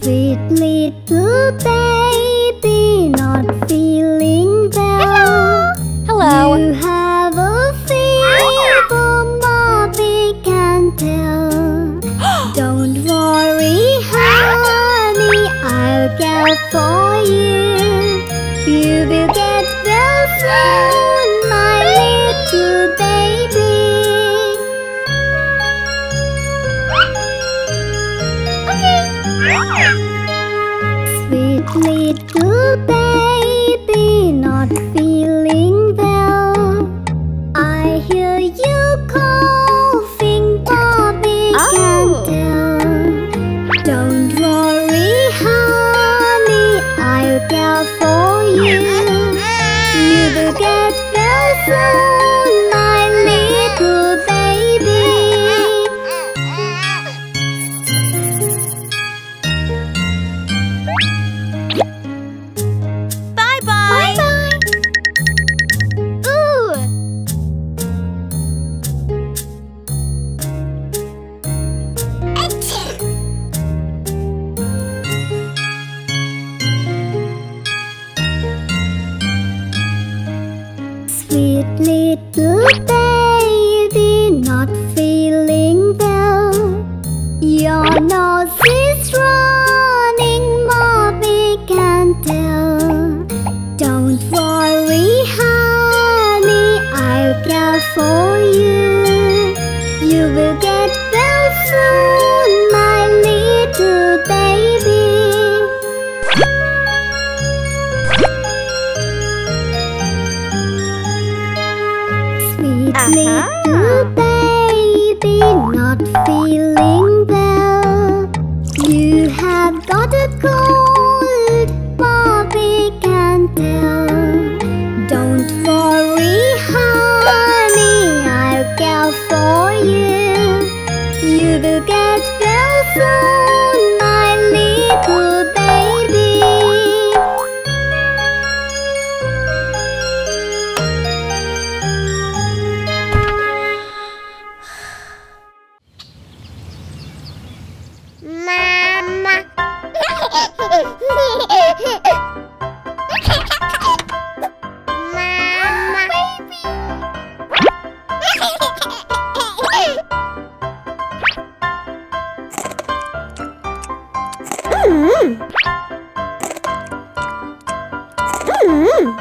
Sweet little baby, not feeling well. Hello. You have a fever, mommy can tell. Don't worry, honey, I'll care for you. You will get well soon, my little baby. Little baby, not feeling well. I hear you coughing, Bobby can Oh. tell. Don't worry, honey, I'll care for you. You will get well soon, Sweet little baby, Uh-huh. little baby, not feeling well. Hmm.